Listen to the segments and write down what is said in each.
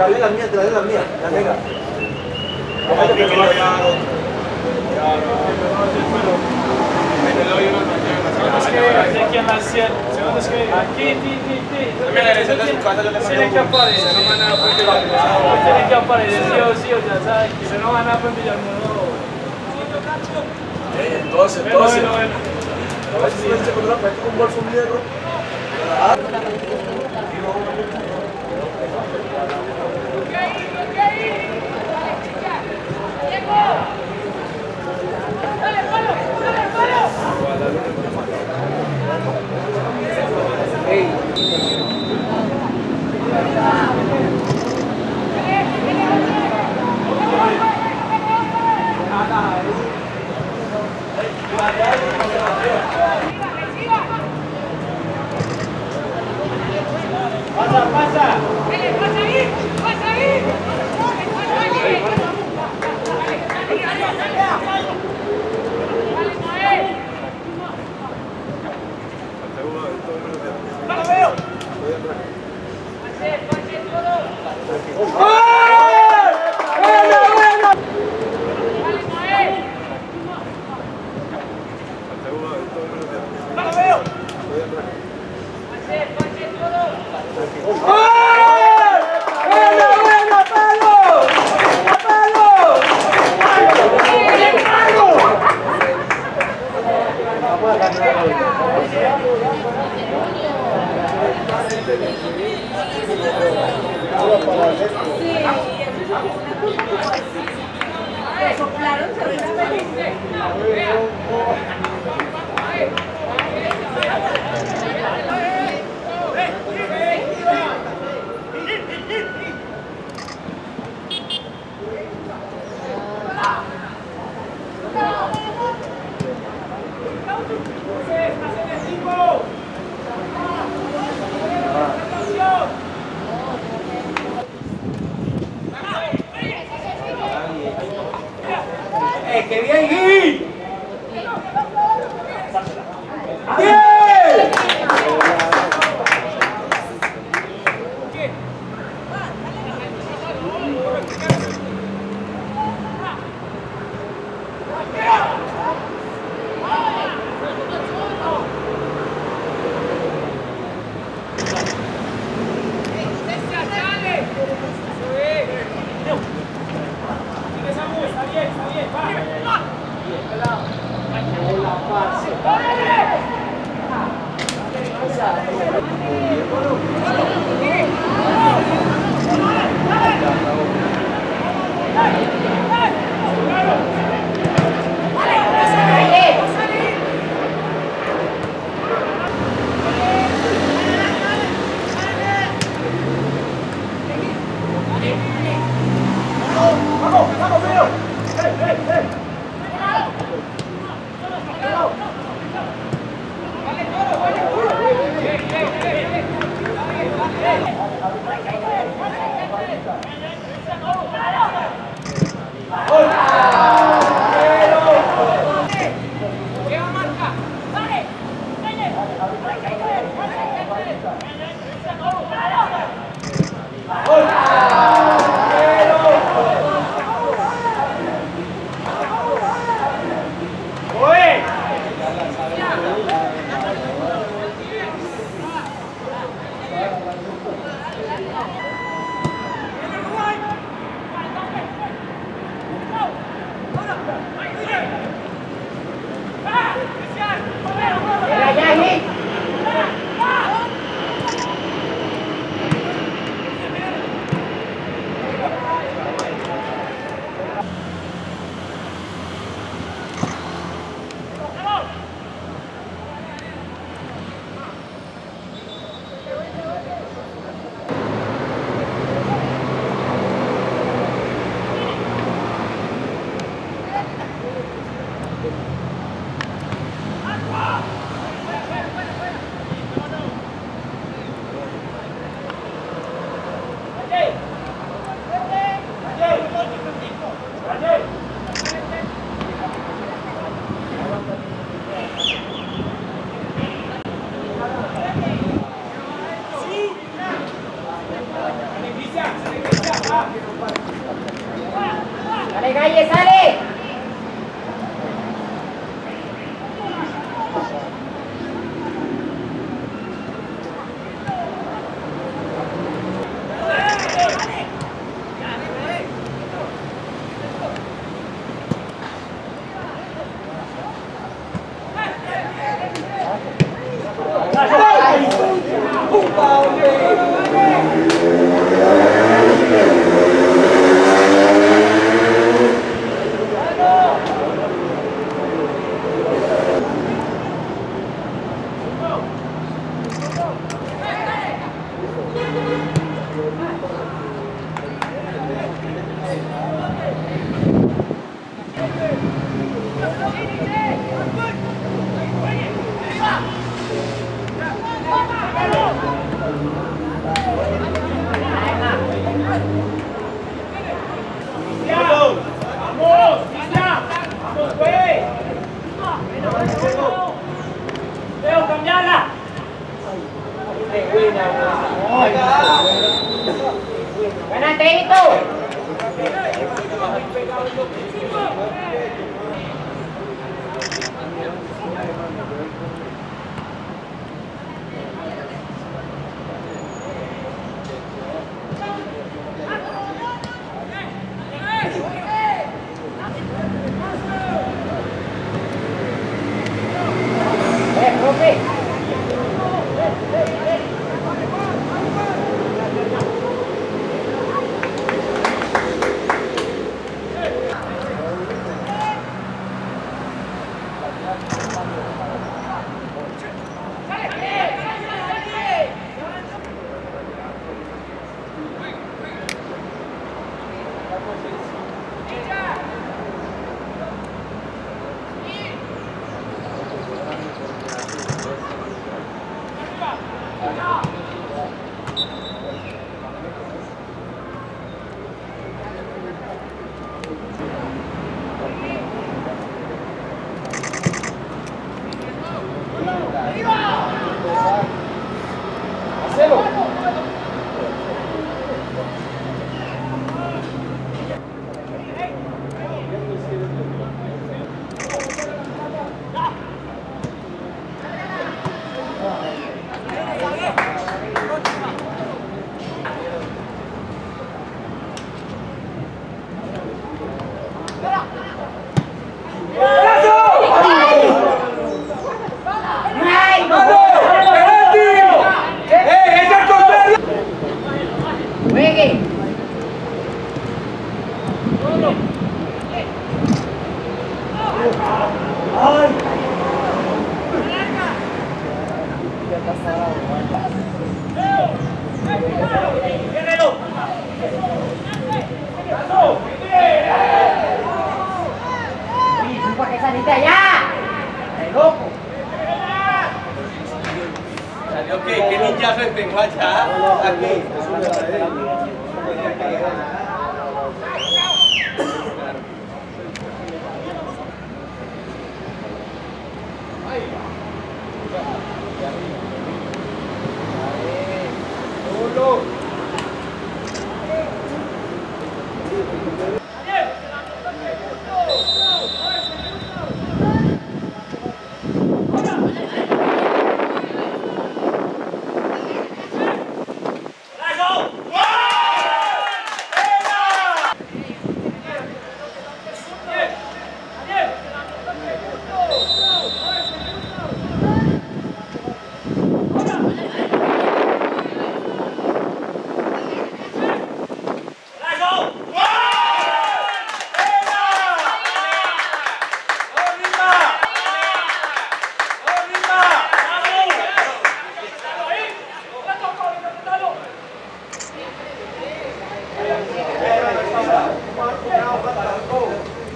Dale la mía, la mía. La sierra, ¿dónde es que? Aquí, ti, ti, ti. Tiene que aparecer. Tiene que aparecer, sí o sí, o ya sabes que no van a aprender nuevo. Entonces, Bueno, entonces. bueno, bueno. A ver si se encuentra por aquí con un bolso negro. Soplaron Qué bien, Gui! Sale,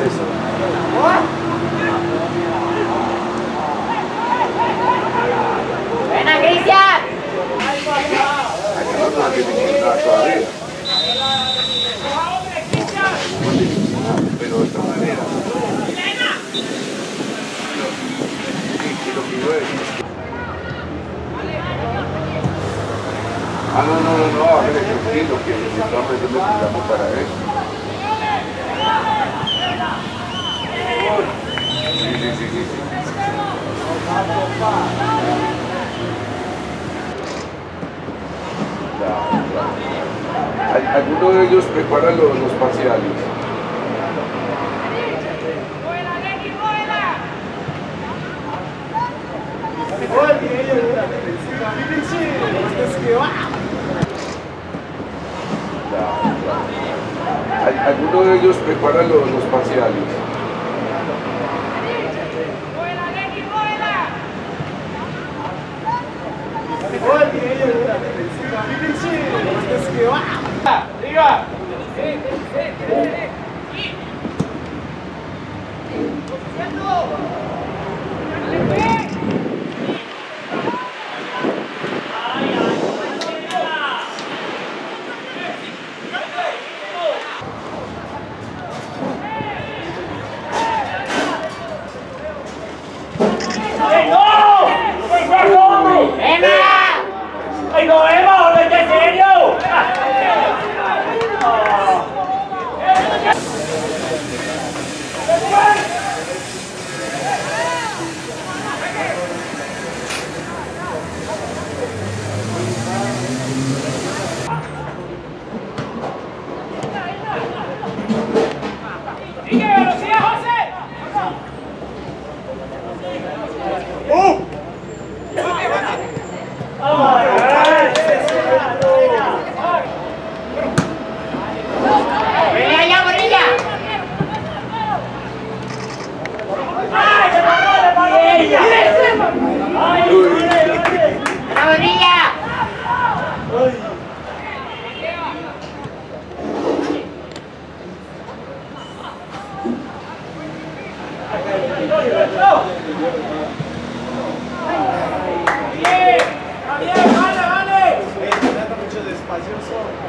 es eso. de ellos preparan los, los parciales. Algunos de ellos preparan los, los parciales. Fazia só.